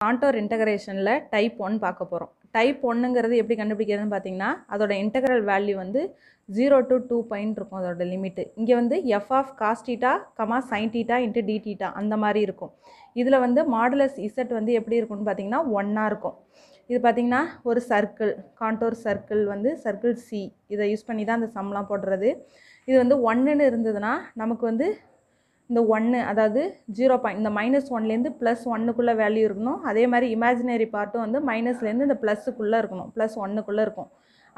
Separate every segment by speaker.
Speaker 1: Condor இன்டகரேஷனில் type one பார்க்க போகிறோம் type ஒன்றுங்கிறது எப்படி கண்டுபிடிக்கிறதுன்னு பார்த்தீங்கன்னா அதோட இன்டகரல் வேல்யூ வந்து ஜீரோ டு டூ பாயிண்ட் இருக்கும் அதோட லிமிட்டு இங்கே வந்து F of cos theta comma sine theta into d theta அந்த மாதிரி இருக்கும். இதில் வந்து மாடுலஸ் இசட் வந்து எப்படி இருக்கும்னு பார்த்தீங்கன்னா ஒன்னாக இருக்கும். இது பார்த்தீங்கன்னா ஒரு சர்க்கிள் காண்டோர் சர்க்கிள் வந்து சர்க்கிள் சி இதை யூஸ் பண்ணி தான் அந்த சம்லாம் போடுறது. இது வந்து ஒன்றுன்னு இருந்ததுன்னா நமக்கு வந்து இந்த ஒன்று அதாவது ஜீரோ பாயிண்ட் இந்த மைனஸ் ஒன்லேருந்து ப்ளஸ் ஒன்னுக்குள்ளே வேல்யூ இருக்கணும். அதே மாதிரி இமேஜினரி பார்ட்டும் வந்து மைனஸ்லேருந்து இந்த ப்ளஸ்ஸுக்குள்ளே இருக்கணும். ப்ளஸ் ஒன்றுக்குள்ளே இருக்கும்.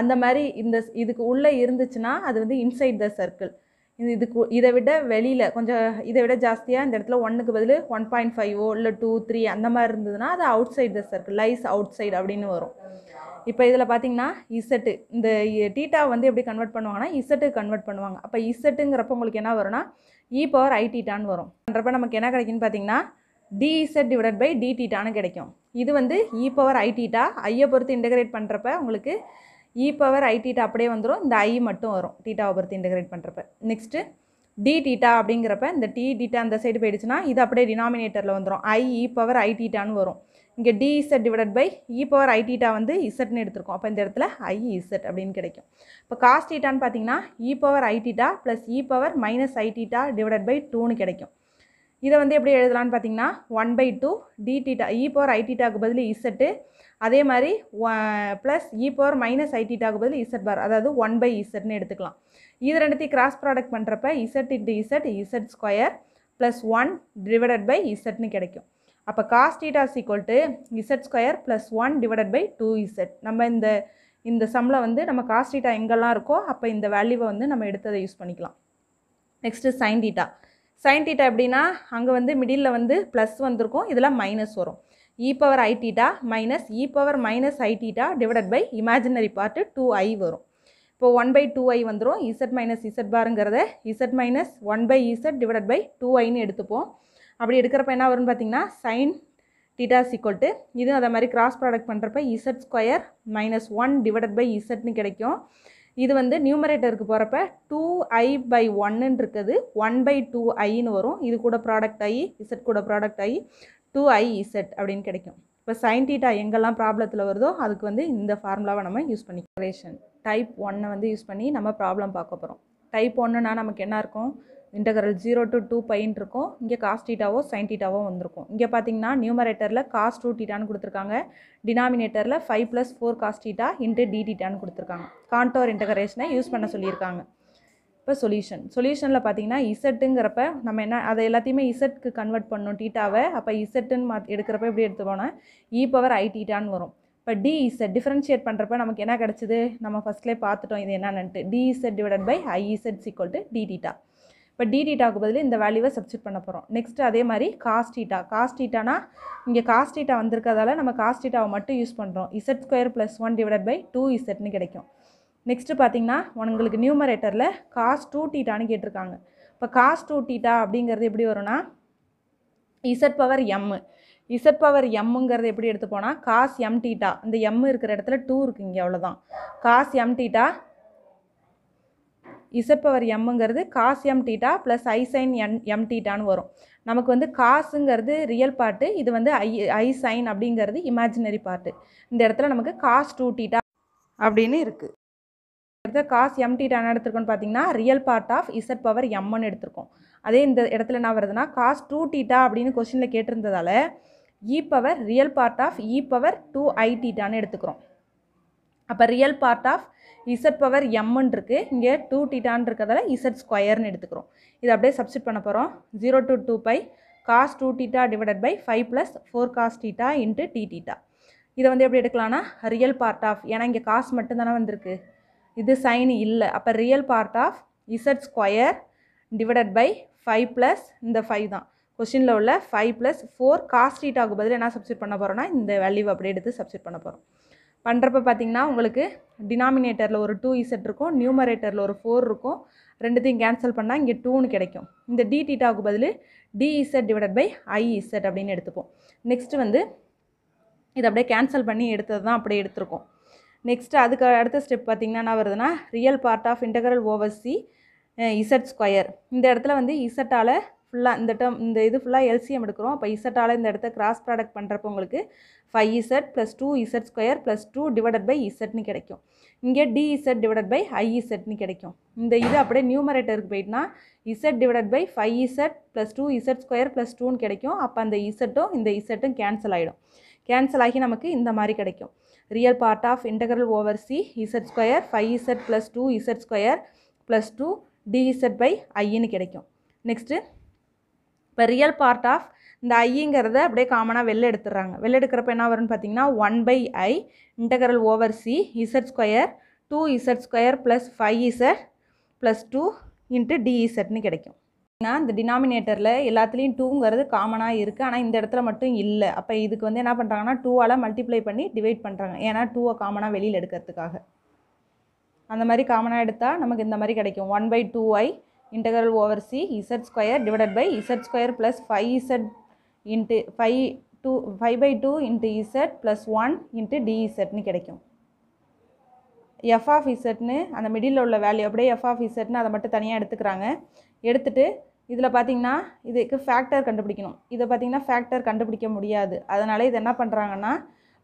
Speaker 1: அந்த மாதிரி இந்த இதுக்கு உள்ளே இருந்துச்சுன்னா அது வந்து இன்சைட் த சர்க்கிள் இது இதுக்கு இதை விட வெளியில் கொஞ்சம் இதை விட ஜாஸ்தியாக இந்த இடத்துல ஒன்றுக்கு பதில் ஒன் பாயிண்ட் ஃபைவோ இல்லை டூ த்ரீ அந்த மாதிரி இருந்ததுன்னா அது outside the circle lies outside அப்படின்னு வரும். இப்போ இதில் பார்த்தீங்கன்னா இசட்டு இந்த டீட்டா வந்து எப்படி கன்வெர்ட் பண்ணுவாங்கன்னா இசட்டு கன்வெர்ட் பண்ணுவாங்க. அப்போ இசட்டுங்கிறப்ப உங்களுக்கு என்ன வரும்னா இ பவர் ஐ டீட்டான்னு வரும். பண்ணுறப்ப நமக்கு என்ன கிடைக்குன்னு பார்த்தீங்கன்னா டிஇசட் டிவைடட் பை டி டீட்டான்னு கிடைக்கும். இது வந்து இ பவர் ஐ டீட்டா ஐயை பொறுத்து இன்டகிரேட் பண்ணுறப்ப உங்களுக்கு இ பவர் ஐ டீட்டா அப்படியே வந்துடும் இந்த ஐ மட்டும் வரும். டீட்டாவை பொறுத்து இன்டகிரேட் பண்ணுறப்ப நெக்ஸ்ட்டு டி டீட்டா அப்படிங்கிறப்ப இந்த டி டீட்டா அந்த சைடு போயிடுச்சுன்னா இது அப்படியே டினாமினேட்டரில் வந்துடும் ஐ இ பவர் ஐ டீட்டான்னு வரும். இங்கே D Z divided by E power I வந்து இசட்னு எடுத்திருக்கோம். அப்போ இந்த இடத்துல ஐ இசட் அப்படின்னு கிடைக்கும். இப்போ காஸ் டீட்டான்னு பார்த்தீங்கன்னா E power I theta plus E power minus I theta divided by டூன்னு கிடைக்கும். இதை வந்து எப்படி எழுதலான்னு பார்த்தீங்கன்னா one by two D theta E e power I டீட்டாக்கு பதில் இசட்டு அதே மாதிரி plus E power minus I டீட்டாக்கு பதில் இசட் பார் அதாவது ஒன் பை இசட்னு எடுத்துக்கலாம். இது ரெண்டுத்தையும் கிராஸ் ப்ராடக்ட் பண்ணுறப்ப Z into Z Z square plus one divided by இசட்னு கிடைக்கும். அப்போ cos theta equal to Z square plus one divided by two Z நம்ம இந்த இந்த சம்மில் வந்து நம்ம காஸ் டீட்டா எங்கெல்லாம் இருக்கோ அப்போ இந்த வேல்யூவை வந்து நம்ம எடுத்ததை யூஸ் பண்ணிக்கலாம். Next sine theta sine theta எப்படின்னா அங்கே வந்து மிடில் வந்து ப்ளஸ் வந்திருக்கும் இதில் மைனஸ் வரும். E power I theta minus E power minus I theta divided by imaginary part two I வரும். இப்போ ஒன் பை டூ ஐ வந்துடும் Z minus Z பாருங்கிறத Z minus one by Z divided by two ஐன்னு எடுத்துப்போம். அப்படி எடுக்கிறப்ப என்ன வரும்னு பார்த்தீங்கன்னா சைன் டீட்டா ஈக்குவல் டு இதுவும் அதை மாதிரி கிராஸ் ப்ராடக்ட் பண்ணுறப்ப Z square minus one divided by இசட்னு கிடைக்கும். இது வந்து நியூமரேட்டருக்கு போகிறப்ப டூ ஐ பை ஒன்னுன்னு இருக்குது. ஒன் பை டூ ஐன்னு வரும். இது கூட ப்ராடக்ட் ஆகி இசட் கூட ப்ராடக்ட் ஆகி டூ ஐ இசட் அப்படின்னு கிடைக்கும். இப்போ சைன் டீட்டா எங்கெல்லாம் ப்ராப்ளத்தில் வருதோ அதுக்கு வந்து இந்த ஃபார்முலாவை நம்ம யூஸ் பண்ணிக்கிறேன் டைப் ஒன்னை வந்து யூஸ் பண்ணி நம்ம ப்ராப்ளம் பார்க்க போகிறோம் டைப் ஒன்றுனா நமக்கு என்ன இருக்கும்? Integral zero to two pine இருக்கும். இங்கே காஸ் டீட்டாவோ சைன் டீட்டாவோ வந்திருக்கும். இங்கே பார்த்தீங்கன்னா நியூமரேட்டரில் காஸ் டூ டீட்டான்னு கொடுத்துருக்காங்க. டினாமினேட்டரில் five plus four cos theta into D டீட்டான்னு கொடுத்துருக்காங்க. கான்டோர் இன்டகரேஷனை யூஸ் பண்ண சொல்லியிருக்காங்க. இப்போ சொல்யூஷன் சொல்யூஷனில் பார்த்தீங்கன்னா இசட்டுங்கிறப்ப நம்ம என்ன அதை எல்லாத்தையுமே இசட்க்கு கன்வெர்ட் பண்ணணும் டீட்டாவை அப்போ இசட்டுன்னு மா எடுக்கிறப்ப எப்படி எடுத்து போனால் இ e பவர் ஐ டீட்டான்னு வரும். இப்போ டி இசட் டிஃப்ரென்ஷியேட் பண்ணுறப்ப நமக்கு என்ன கிடச்சிது? நம்ம ஃபஸ்ட்லேயே பார்த்துட்டோம் இது என்னென்னுட்டு. D Z divided by I Z equal to D theta இப்போ டி டீட்டாவுக்கு பதில் இந்த வேல்யூவை சப்ஸ்டியூட் பண்ண போகிறோம் நெக்ஸ்ட் அதே மாதிரி காஸ்டீட்டா காஸ்டீட்டானா இங்கே காஸ்டீட்டா வந்திருக்கிறதால நம்ம காஸ்டீட்டாவை மட்டும் யூஸ் பண்ணுறோம் Z square plus one divided by two இசட்னு கிடைக்கும். நெக்ஸ்ட்டு பார்த்தீங்கன்னா உங்களுக்கு நியூமரேட்டரில் காஸ் டூ டீட்டான்னு கேட்டிருக்காங்க. இப்போ காஸ் டூ டீட்டா அப்படிங்கிறது எப்படி வரும்னா Z power M Z power எம்முங்கிறது எப்படி எடுத்துப்போனா காஸ் எம் டீட்டா இந்த எம் இருக்கிற இடத்துல டூ இருக்குது இங்கே அவ்வளோதான் cos M theta Z power எம்முங்கிறது cos M theta plus I sine N M டீட்டான்னு வரும். நமக்கு வந்து காசுங்கிறது ரியல் பார்ட்டு இது வந்து ஐ ஐ சைன் அப்படிங்கிறது இமேஜினரி பார்ட்டு இந்த இடத்துல நமக்கு காஸ் டூ டீட்டா அப்படின்னு இருக்குது இடத்துல காஸ் எம் டீட்டா என்ன எடுத்திருக்கோன்னு பார்த்தீங்கன்னா real part of Z power எம்னு எடுத்திருக்கோம். அதே இந்த இடத்துல என்ன வருதுன்னா காஸ் டூ டீட்டா அப்படின்னு கொஸ்டினில் கேட்டிருந்ததால E power real part of E power two I டீட்டான்னு எடுத்துக்கிறோம். அப்போ real part of Z power எம்முன்னு இருக்குது இங்கே டூ டீட்டான் இருக்கிறதால இசட் ஸ்கொயர்னு எடுத்துக்கிறோம். இது அப்படியே சப்ஸ்டிட் பண்ண போகிறோம் zero to two pi cos two theta divided by five plus four cos theta into D theta இதை வந்து எப்படி எடுக்கலாம்னா ரியல் பார்ட் ஆஃப் ஏன்னா இங்கே காசு மட்டும்தானே வந்திருக்கு. இது சைன் இல்லை. அப்போ real part of Z square divided by five plus இந்த ஃபைவ் தான். கொஸ்டினில் உள்ள ஃபைவ் ப்ளஸ் ஃபோர் காஸ் டீட்டாவுக்கு பதில் என்ன சப்ஸ்டிட் பண்ண போகிறோன்னா இந்த வேல்யூ அப்படியே எடுத்து சப்ஸ்டிட் பண்ண போகிறோம் பண்ணுறப்ப பார்த்தீங்கன்னா உங்களுக்கு டினாமினேட்டரில் ஒரு டூ இசட் இருக்கும் நியூமரேட்டரில் ஒரு ஃபோர் இருக்கும். ரெண்டுத்தையும் கேன்சல் பண்ணால் இங்கே டூன்னு கிடைக்கும். இந்த டி டீட்டாவுக்கு பதில் DZ divided by I Z அப்படின்னு எடுத்துப்போம். நெக்ஸ்ட்டு வந்து இதை அப்படியே கேன்சல் பண்ணி எடுத்தது தான் அப்படியே எடுத்திருக்கோம். நெக்ஸ்ட்டு அதுக்கு அடுத்த ஸ்டெப் பார்த்திங்கன்னா என்ன வருதுன்னா real part of integral over C Z square இந்த இடத்துல வந்து இசட்டால் ஃபுல்லாக இந்த டேர்ம் இந்த இது ஃபுல்லாக எல்சிஎம் எடுக்கிறோம். அப்போ இசட்டால் இந்த இடத்த கிராஸ் ப்ராடக்ட் பண்ணுறப்போ உங்களுக்கு five Z plus two Z square plus two divided by இசட்னு கிடைக்கும். இங்கே டிஇசட் டிவைடட் பை ஐஇசட்னு கிடைக்கும். இந்த இது அப்படியே நியூமரேட்டருக்கு போயிட்டுனா Z divided by five Z plus two Z square plus டூன்னு கிடைக்கும். அப்போ அந்த இசட்டும் இந்த இசட்டும் கேன்சல் ஆகிடும் கேன்சல் ஆகி நமக்கு இந்த மாதிரி கிடைக்கும். Real part of integral over C Z square five Z plus two Z square plus two DZ by ஐன்னு கிடைக்கும். நெக்ஸ்ட்டு இப்போ ரியல் பார்ட் ஆஃப் இந்த ஐங்கிறத அப்படியே காமனாக வெளில எடுத்துடுறாங்க. வெளில எடுக்கிறப்ப என்ன வரும்னு பார்த்தீங்கன்னா one by I integral over C Z square two Z square plus five Z plus two into டிஇசட்னு கிடைக்கும். ஏன்னா இந்த டினாமினேட்டரில் எல்லாத்துலேயும் டூங்கிறது காமனாக இருக்குது ஆனால் இந்த இடத்துல மட்டும் இல்லை. அப்போ இதுக்கு வந்து என்ன பண்ணுறாங்கன்னா டூவால் மல்டிப்ளை பண்ணி டிவைட் பண்ணுறாங்க ஏன்னா டூவை காமனாக வெளியில் எடுக்கிறதுக்காக. அந்த மாதிரி காமனாக எடுத்தால் நமக்கு இந்த மாதிரி கிடைக்கும். One by two I integral over C Z square divided by Z square plus five Z into five two five by two into Z plus one into டிஇசட்னு கிடைக்கும். எஃப் ஆஃப் இசட்னு அந்த மிடில் உள்ள வேல்யூ அப்படியே F of இசட்னு அதை மட்டும் தனியாக எடுத்துக்கிறாங்க. எடுத்துட்டு இதில் பார்த்தீங்கன்னா இதுக்கு ஃபேக்டர் கண்டுபிடிக்கணும். இதை பார்த்தீங்கன்னா ஃபேக்டர் கண்டுபிடிக்க முடியாது. அதனால் இது என்ன பண்ணுறாங்கன்னா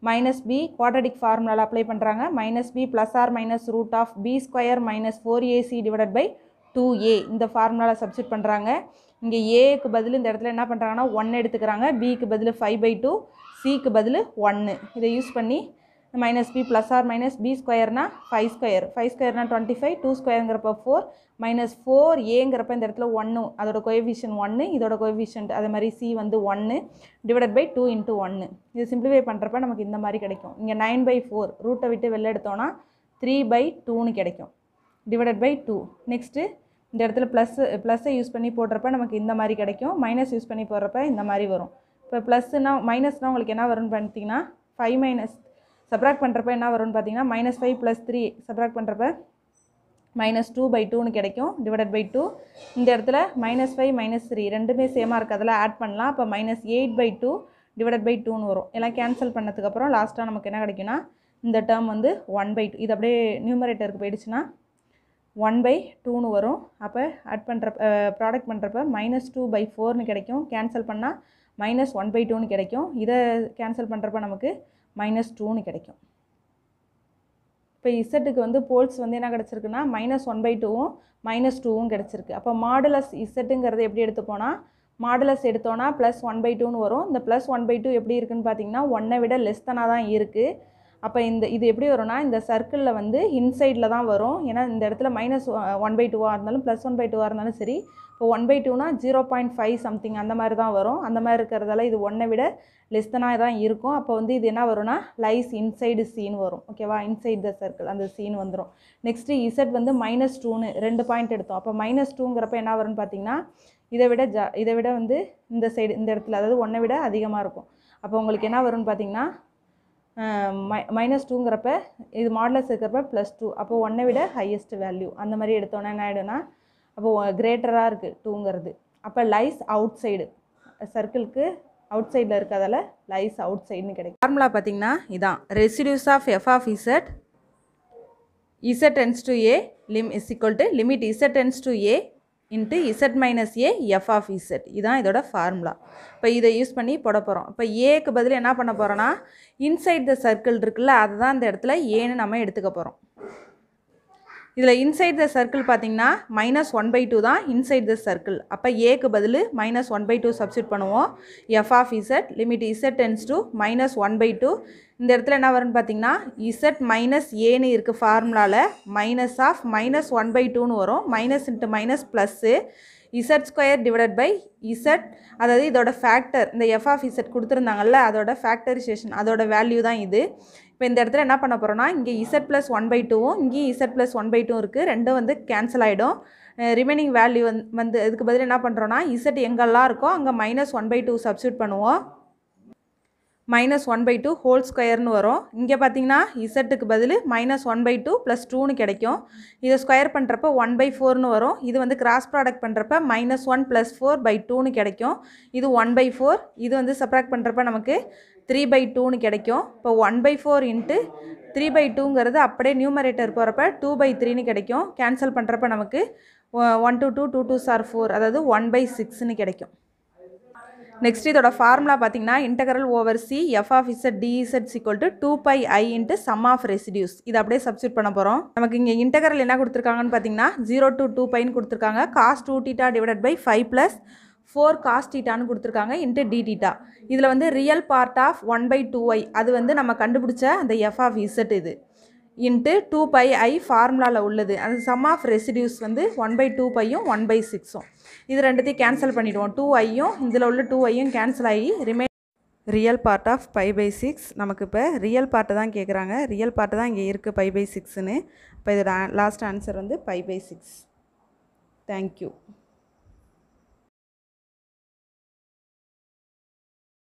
Speaker 1: மைனஸ் பி குவாட்ரடிக் ஃபார்முலாவில் அப்ளை பண்ணுறாங்க minus B plus or minus root of B square minus four AC divided by two A இந்த ஃபார்முலாவில் சப்ஸ்டியூட் பண்ணுறாங்க இங்கே ஏக்கு பதில் இந்த இடத்துல என்ன பண்ணுறாங்கன்னா ஒன் எடுத்துக்கிறாங்க. பிக்கு பதில் ஃபைவ் பை டூ சிக்கு பதில் ஒன்று இதை யூஸ் பண்ணி minus B plus or minus B ஸ்கொயர்னா five square five ஸ்கொயர்னா டுவெண்ட்டி ஃபைவ் டூ ஸ்கொயருங்கிறப்ப ஃபோர் மைனஸ் ஃபோர் ஏங்கிறப்ப இந்த இடத்துல ஒன்று அதோட கோஎஃபிஷியன் ஒன்று இதோட கோஎஃபிஷியன்ட் அதே மாதிரி சி வந்து ஒன்று டிவைடட் பை டூ இன்ட்டு ஒன்று இது சிம்பிளிஃபை பண்ணுறப்ப நமக்கு இந்த மாதிரி கிடைக்கும். இங்கே நைன் பை ஃபோர் ரூட்டை விட்டு வெளில எடுத்தோன்னா த்ரீ பை டூன்னு கிடைக்கும். டிவைடட் பை டூ நெக்ஸ்ட்டு இந்த இடத்துல ப்ளஸ் ப்ளஸ்ஸை யூஸ் பண்ணி போடுறப்ப நமக்கு இந்த மாதிரி கிடைக்கும். மைனஸ் யூஸ் பண்ணி போடுறப்ப இந்த மாதிரி வரும். இப்போ ப்ளஸ்னா மைனஸ்னால் உங்களுக்கு என்ன வரும்னு பார்த்தீங்கன்னா ஃபைவ் மைனஸ் சப்ராக்ட் பண்ணுறப்ப என்ன வரும்னு பார்த்தீங்கன்னா minus five plus three subtract பண்ணுறப்ப மைனஸ் டூ பை டூன்னு கிடைக்கும். டிவைடட் பை டூ இந்த இடத்துல மைனஸ் ஃபைவ் மைனஸ் த்ரீ ரெண்டுமே சேமாக இருக்குது அதெல்லாம் ஆட் பண்ணலாம். அப்போ minus eight by two divided by டூன்னு வரும். எல்லாம் கேன்சல் பண்ணதுக்கப்புறம் லாஸ்ட்டாக நமக்கு என்ன கிடைக்குன்னா இந்த டேர்ம் வந்து ஒன் பை டூ இது அப்படியே நியூமரேட்டருக்கு போயிடுச்சுன்னா ஒன் பை டூன்னு வரும். அப்போ ஆட் பண்ணுற ப்ராடக்ட் பண்ணுறப்ப மைனஸ் டூ பை ஃபோர்னு கிடைக்கும். கேன்சல் பண்ணால் மைனஸ் ஒன் பை டூன்னு கிடைக்கும். இதை கேன்சல் பண்ணுறப்ப நமக்கு மைனஸ் டூன்னு கிடைக்கும். இப்போ இசட்டுக்கு வந்து போல்ஸ் வந்து என்ன கிடச்சிருக்குன்னா மைனஸ் ஒன் பை டூவும் மைனஸ் டூவும் கிடச்சிருக்கு. அப்போ மாடுலஸ் இசட்டுங்கிறது எப்படி எடுத்துப்போனால் மாடுலஸ் எடுத்தோன்னா ப்ளஸ் ஒன் பை டூன்னு வரும். இந்த ப்ளஸ் ஒன் பை டூ எப்படி இருக்குன்னு பார்த்தீங்கன்னா ஒன்றை விட லெஸ் தனாக தான் இருக்குது அப்போ இந்த இது எப்படி வரும்னா இந்த சர்க்கிளில் வந்து இன்சைடில் தான் வரும். ஏன்னா இந்த இடத்துல மைனஸ் ஒன் பை டூவாக இருந்தாலும் ப்ளஸ் ஒன் பை டூவாக இருந்தாலும் சரி இப்போ ஒன் பை டூனா ஜீரோ பாயிண்ட் ஃபைவ் சம்திங் அந்த மாதிரி தான் வரும். அந்த மாதிரி இருக்கிறதால இது ஒன்றை விட லெஸ் தனாக தான் இருக்கும். அப்போ வந்து இது என்ன வரும்னா லைஸ் இன்சைடு சீன் வரும். ஓகேவா இன்சைட் த சர்க்கிள் அந்த சீன் வந்துடும் நெக்ஸ்ட்டு இசட் வந்து மைனஸ் டூன்னு ரெண்டு பாயிண்ட் எடுத்தோம். அப்போ மைனஸ் டூங்கிறப்ப என்ன வரும்னு பார்த்தீங்கன்னா இதை விட ஜா இதை விட வந்து இந்த சைடு இந்த இடத்துல அதாவது ஒன்றை விட அதிகமாக இருக்கும். அப்போ உங்களுக்கு என்ன வரும்னு பார்த்தீங்கன்னா மை மைனஸ் டூங்கிறப்ப இது மாடலஸ் இருக்கிறப்ப ப்ளஸ் டூ அப்போ ஒன்றை விட ஹையஸ்ட் வேல்யூ அந்த மாதிரி எடுத்தோன்னே என்ன ஆகிடும்னா அப்போது கிரேட்டராக இருக்குது டூங்கிறது அப்போ லைஸ் அவுட் சைடு சர்க்கிளுக்கு அவுட் சைடில் இருக்கிறதால லைஸ் அவுட் சைடுன்னு கிடைக்கும். ஃபார்முலா பார்த்தீங்கன்னா இதான். Residues of F of Z Z tends to A lim is equal to limit Z tends to A into Z minus A F of Z இதுதான் இதோட ஃபார்முலா இப்போ இதை யூஸ் பண்ணி போட போகிறோம் இப்போ ஏக்கு பதில் என்ன பண்ண போகிறோன்னா இன்சைட் த சர்க்கிள் இருக்குல்ல அதுதான் இந்த இடத்துல ஏன்னு நம்ம எடுத்துக்க போகிறோம் இதில் இன்சைட் த சர்க்கிள் பார்த்தீங்கன்னா மைனஸ் ஒன் பை டூ தான் இன்சைட் த சர்க்கிள் அப்போ ஏக்கு பதில் minus one by two substitute பண்ணுவோம். F of Z limit Z tends to minus one by two இந்த இடத்துல என்ன வரும்னு பார்த்தீங்கன்னா இசட் மைனஸ் ஏன்னு இருக்குது ஃபார்முலாவில் minus of minus one by டூன்னு வரும். Minus into minus plus Z square divided by Z அதாவது இதோட ஃபேக்டர் இந்த எஃப் ஆஃப் இசட் கொடுத்துருந்தாங்கல்ல அதோட ஃபேக்டரிசேஷன் அதோட வேல்யூ தான் இது. இப்போ இந்த இடத்துல என்ன பண்ண போகிறோன்னா இங்கே இசட் ப்ளஸ் ஒன் பை டூவும் இங்கேயும் Z plus one by two இருக்குது ரெண்டும் வந்து கேன்சல் ஆகிடும் ரிமைனிங் வேல்யூ வந்து வந்து இதுக்கு பதில் என்ன பண்ணுறோன்னா இசட் எங்கெல்லாம் இருக்கோ அங்கே minus one by two substitute பண்ணுவோம். Minus one by two whole ஸ்கொயர்னு வரும். இங்கே பார்த்தீங்கன்னா இசட்டுக்கு பதில் minus one by two plus டூன்னு கிடைக்கும். இதை ஸ்கொயர் பண்ணுறப்ப ஒன் பை ஃபோர்னு வரும். இது வந்து கிராஸ் ப்ராடக்ட் பண்ணுறப்ப minus one plus four by டூன்னு கிடைக்கும். இது ஒன் பை ஃபோர் இது வந்து சப்ராக்ட் பண்ணுறப்ப நமக்கு த்ரீ பை டூன்னு கிடைக்கும். இப்போ one by four into three by டூங்கிறது அப்படியே நியூமரேட்டர் போகிறப்ப டூ பை த்ரீன்னு கிடைக்கும். கேன்சல் பண்ணுறப்ப நமக்கு one two two two two sir four அதாவது ஒன் பை சிக்ஸ்னு கிடைக்கும். நெக்ஸ்ட் இதோட ஃபார்முலா பார்த்தீங்கன்னா integral over C F of Z dZ equal to two pi I into sum of residues இதை அப்படியே சப்ஸ்டியூட் பண்ண போகிறோம் நமக்கு இங்கே இன்டகரல் என்ன கொடுத்துருக்காங்கன்னு பார்த்தீங்கன்னா ஜீரோ டு டூ பைன்னு கொடுத்துருக்காங்க. Cos two theta divided by five plus four cos டீட்டான்னு கொடுத்துருக்காங்க இன்ட்டு டி டீட்டா இதில் வந்து real part of one by two I அது வந்து நம்ம கண்டுபிடிச்ச அந்த எஃப் ஆஃப் இசட் இது. இன்ட்டு டூ பை ஐ ஃபார்முலாவில் உள்ளது. அந்த சம் ஆஃப் ரெசிடியூஸ் வந்து one by two பையும் one by சிக்ஸும் இது ரெண்டுத்தையும் கேன்சல் பண்ணிவிடுவோம் டூ ஐயும் இதில் உள்ள டூ ஐயும் கேன்சல் ஆகி ரிமை real part of pi by six நமக்கு இப்போ ரியல் பார்ட்டு தான் கேட்குறாங்க ரியல் பார்ட்டு தான் இங்கே இருக்குது பை பை சிக்ஸ்னு இப்போ இதோட லாஸ்ட் ஆன்சர் வந்து pi by six thank you